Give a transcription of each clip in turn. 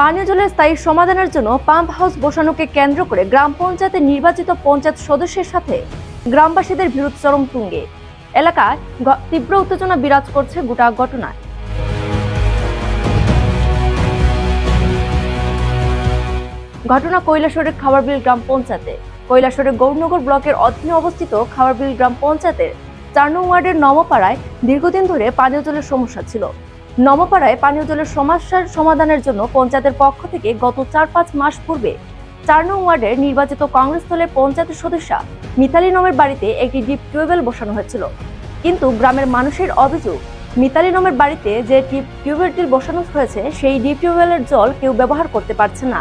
পানীয় জলের স্থায়ী সমাধানের জন্য পাম্প হাউস বসানোকে কেন্দ্র করে গ্রাম পঞ্চায়েতের নির্বাচিত পঞ্চায়েত সদস্যের সাথে গ্রামবাসীদের বিরোধ চরম তুঙ্গে। এলাকায় তীব্র উত্তেজনা বিরাজ করছে গোটা ঘটনায়। ঘটনা কৈলাসরের খাবারবিল গ্রাম পঞ্চায়েতে। কৈলাসরের গৌরনগর ব্লকের অধীনে অবস্থিত খাবারবিল গ্রাম পঞ্চায়েতের চার নং ওয়ার্ডের নমপাড়ায় দীর্ঘদিন ধরে পানীয় জলের সমস্যা ছিল। নমপাড়ায় পানীয় জলের সমস্যার সমাধানের জন্য পঞ্চায়েতের পক্ষ থেকে গত চার পাঁচ মাস পূর্বে চার নং ওয়ার্ডের নির্বাচিত কংগ্রেস দলের পঞ্চায়েতের সদস্যা মিতালি নমের বাড়িতে একটি ডিপ টিউবওয়েল বসানো হয়েছিল। কিন্তু গ্রামের মানুষের অভিযোগ, মিতালি নমের বাড়িতে যে ডিপ টিউবওয়েলটি বসানো হয়েছে, সেই ডিপ টিউবওয়েলের জল কেউ ব্যবহার করতে পারছে না।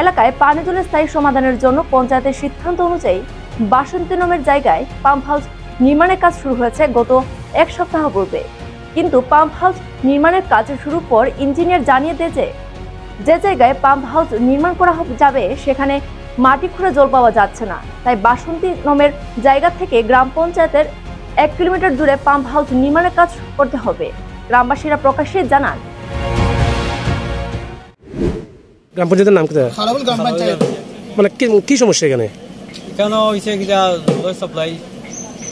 এলাকায় পানীয় জলের স্থায়ী সমাধানের জন্য পঞ্চায়েতের সিদ্ধান্ত অনুযায়ী বাসন্তী নামের জায়গায় পাম্প হাউস নির্মাণের কাজ শুরু হয়েছে গত এক সপ্তাহ পূর্বে। কিন্তু পাম্প হাউস নির্মাণের কাজ শুরুর পর ইঞ্জিনিয়ার জানিয়ে দেয় যে যে জায়গায় পাম্প হাউস নির্মাণ করা যাবে সেখানে মাটি খুঁড়ে জল পাওয়া যাচ্ছে না। তাই বাসন্তী নামের জায়গা থেকে গ্রাম পঞ্চায়েতের এক কিলোমিটার দূরে পাম্প হাউস নির্মাণের কাজ করতে হবে। গ্রামবাসীরা প্রকাশ্যে জানান। গ্রাম পঞ্চায়েতের নাম কোথায় খারাবুল গ্রাম পঞ্চায়েত। মানে কি কি সমস্যা এখানে? কেন হয়েছে সাপ্লাই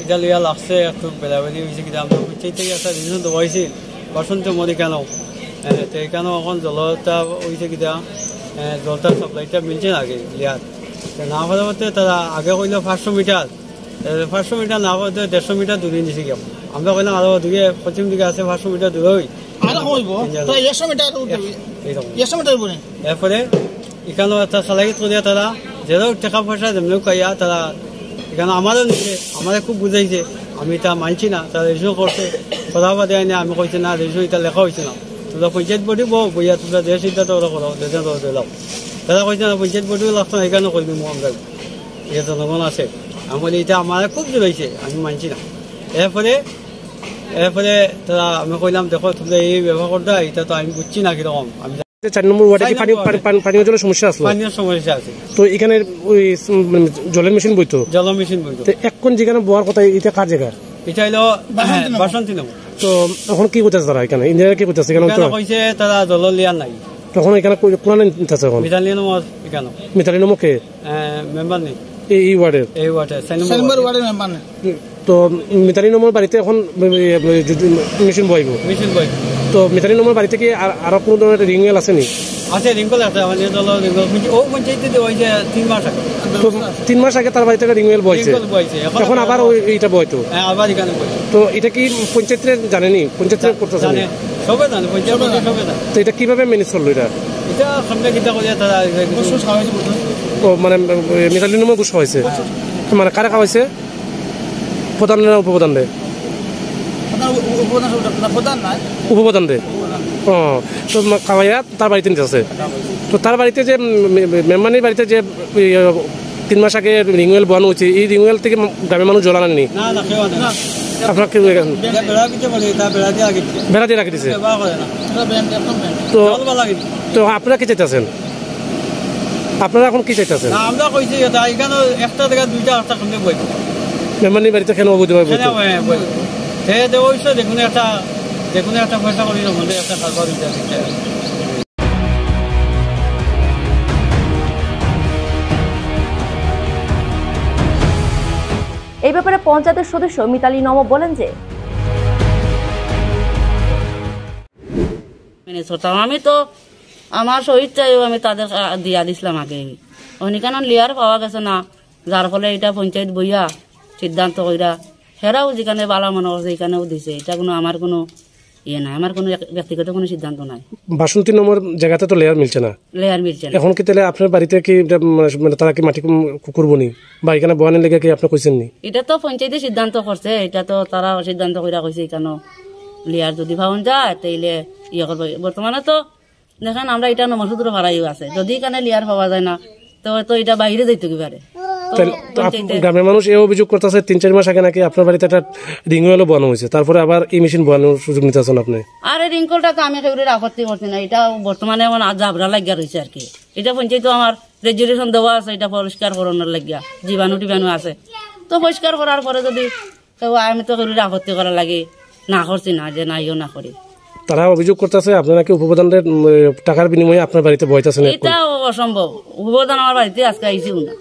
এটা লিয়া লাগছে একটু বেলাবেলি হয়েছে কিটা আমরা পঞ্চায়েত থেকে একটা রিভিশন দেওয়া হয়েছিল বসন্ত মরি কেন? তো এখানে এখন জলটা হয়েছে কিটা এ, জলটার সাপ্লাইটা মিলছে না আগে লিয়ার না মতে তারা আগে কইল পাঁচশো মিটার পাঁচশো মিটার না বলতে দেড়শো মিটার দূরে নিছে কেমন আমরা কইলাম আরও দূরে পশ্চিম দিকে আছে পাঁচশো মিটার দূরে হই এরপরে এখানে একটা সালাকি করিয়া তারা যেরকম টাকা পয়সা যেমনি কাইয়া তারা এখানে আমারও নিছে আমাদের খুব বুঝাইছে আমি তা মানছি না তারা রেজিস্ট্রেশন করছে কথা বা দেয় আমি কইছি না রেজিস্ট্রেশন এটা লেখা হয়েছে না। তোরা পঞ্চায়েত বডি বো বইয়া তোরা দেশ সিদ্ধান্ত ওরা করো দেশ তোরা দিলাও তারা কইছে না, পঞ্চায়েত বডিও লাগতো না এখানে করবি মো আমরা এটা জনগণ আছে। আমি বলি এটা আমার খুব জোরাইছে আমি মানছি না। এরপরে এরপরে তারা আমি কইলাম, দেখো তোমরা এই ব্যবহার করতে এটা তো আমি বুঝছি না কীরকম আমি চার নম্বর ওয়ার্ডে কি পানি নম্বর পানি- পানি- পানীয় জলের সমস্যা আসলো পানীয় সমস্যা আছে। তো এখানে ওই মানে জলের মেশিন বইতো? জল মেশিন বইতো। এখন যেখানে বোয়ার কথা এটা কার জায়গা? এটা হলো বাসন্তী নগর। তো এখন কি করতেছে তারা এখানে? ইঞ্জিনিয়ার কি করতেছে এখানে কইছে তারা জল লিয়ার নাই। তখন এখানে কোন নিতেছে এখন? মিতালি নমকে মেম্বার নেই। এই এই ওয়ার্ডের? এই ওয়াটার সাইন ওয়ার্ডের। মেম্বার না তো মিতালি নমর বাড়িতে এখন মেশিন বইব মেশিন তো মিতালি নমর বাড়িতে কি আর আরও কোনো ধরনের রিংওয়েল আছে নি? আছে রিঙ্কল আছে আমাদের দল রিঙ্কল ও পঞ্চায়েতে তিন মাস আগে। তো তিন মাস আগে তার বাড়িতে একটা রিংওয়েল বইছে এখন আবার এইটা বইতো হ্যাঁ, আবার এখানে বইছে তো এটা কি পঞ্চায়েতের জানেনি পঞ্চায়েতের করতেছে জানে সবে জানে পঞ্চায়েত সবে জানে। তো এটা কীভাবে ম্যানেজ করল এটা? এটা সামনে তারা সাহায্য করতে ও মানে মিতালি নমর গুছ হয়েছে মানে কারা খাওয়াইছে প্রধান না উপপ্রধান রে? উপপ্রধান রে? ও তো খাওয়াইয়া তার বাড়িতে নিতে আছে তো তার বাড়িতে যে মেম্বানির বাড়িতে যে তিন মাস আগে রিংওয়েল বানানো হয়েছে এই রিংওয়েল থেকে গ্রামের মানুষ জল আনেনি আপনার কি বেড়া দিয়ে রাখি দিছে। তো তো কি চাইতেছেন এখন কি চাইতেছেন না আমরা কইছি এটা একটা জায়গা দুইটা রাস্তা সামনে বাড়িতে কেন বুঝতে পারব সেটা বই দেখুন একটা দেখুন একটা পয়সা করি মধ্যে একটা সার্ভার দিতে দিতে এই ব্যাপারে পঞ্চায়েতের সদস্য মিতালি নম বলেন যে মেনে চলতাম আমি তো আমার শহীদ চাই আমি তাদের দিয়া দিছিলাম আগে অনিকান লিয়ার পাওয়া গেছে না? যার ফলে এটা পঞ্চায়েত বইয়া সিদ্ধান্ত কইরা হেরাও যেখানে বালা মনে করছে এখানেও দিছে। এটা কোনো আমার কোনো ইয়ে নাই আমার কোনো ব্যক্তিগত কোনো সিদ্ধান্ত নাই। বাসন্তী নম্বর জায়গাতে তো লেয়ার মিলছে না। লেয়ার মিলছে না। এখন কি তাহলে আপনার বাড়িতে কি মানে- মানে তারা কি মাটি করব নি? বা এখানে বয়ানের লেগে কি আপনি কইছেন নি? এটা তো পঞ্চায়েতে সিদ্ধান্ত করছে এটা তো তারা সিদ্ধান্ত কইরা কইছে এখানে লিয়ার যদি ভাবন যায় তাইলে ইয়ে করব। বর্তমানে তো দেখেন আমরা এটা নমসূত্র ভাড়াইও আছে। যদি এখানে লিয়ার পাওয়া যায় না তো তো এটা বাইরে যাইতে কি পারে গ্রামের মানুষ এই অভিযোগ করতেছে তিন চার মাস আগে নাকি আপনার বাড়িতে একটা রিংওয়েলও বানানো হয়েছে তারপরে আবার এই মেশিন বানানোর সুযোগ নিতেছেন আপনি আর এই রিঙ্কলটা তো আমি কেউরের আপত্তি করছি না এটা বর্তমানে আমার আজ জাবরা লাগিয়া রয়েছে আর কি এটা পঞ্চায়েত আমার রেজুলেশন দেওয়া আছে এটা পরিষ্কার করানোর লাগিয়া জীবাণু টিবাণু আছে তো পরিষ্কার করার পরে যদি কেউ আমি তো কেউরের আপত্তি করার লাগে না করছি না যে না ইও না করি তারা অভিযোগ করতেছে আপনি নাকি উপপ্রধানের টাকার বিনিময়ে আপনার বাড়িতে বইতেছেন এটা অসম্ভব উপদান আমার বাড়িতে আজকে আইসিও না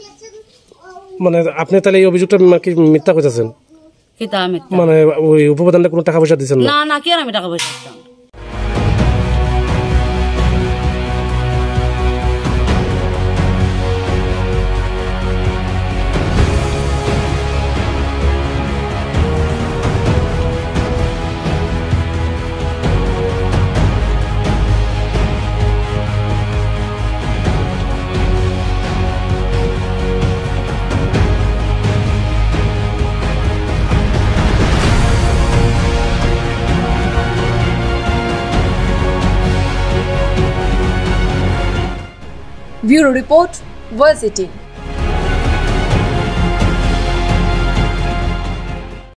মানে আপনি তাহলে এই অভিযোগটা কি মিথ্যা করতেছেন মানে ওই উপপ্রধানটা কোনো টাকা পয়সা দিচ্ছেন না? না না কি আর আমি টাকা পয়সা দিতাম? Bureau Report, Varsity.